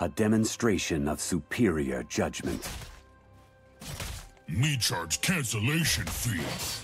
A demonstration of superior judgment. Me charge cancellation fee.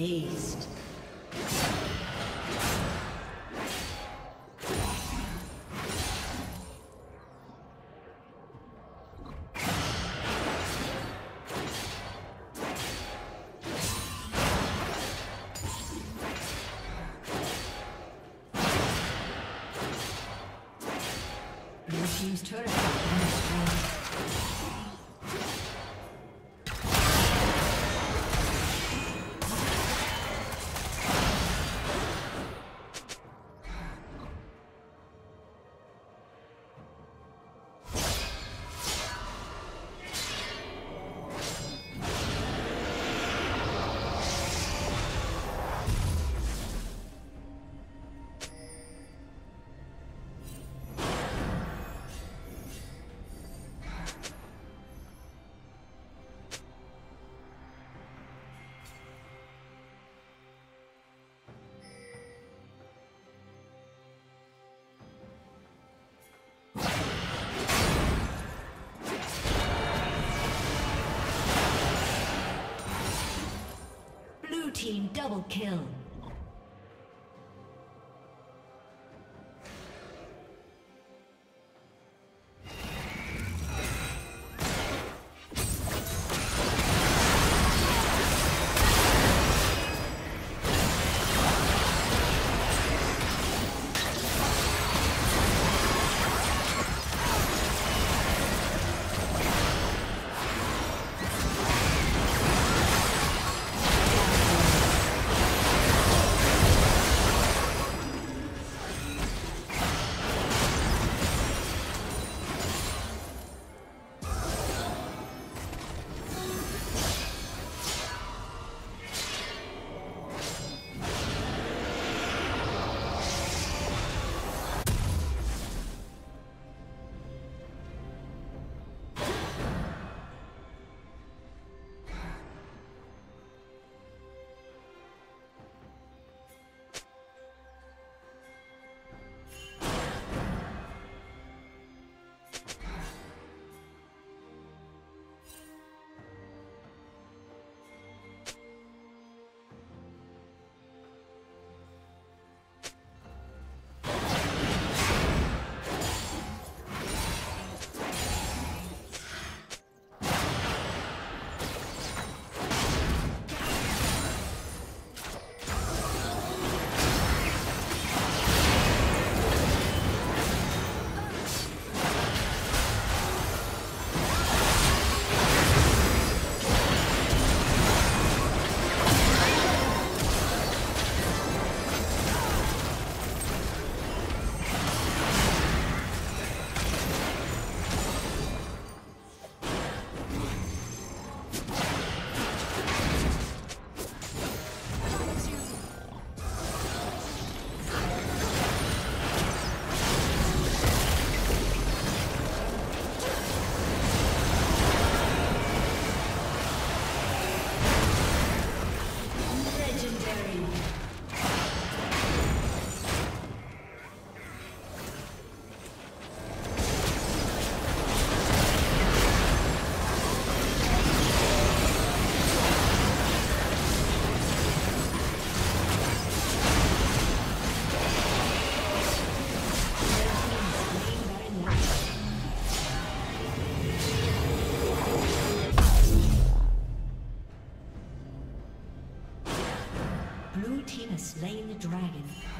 Aced. Team's turret has been destroyed. Team double kill. the dragon.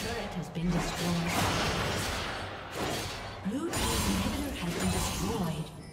Turret has been destroyed. Blue Team's inhibitor has been destroyed.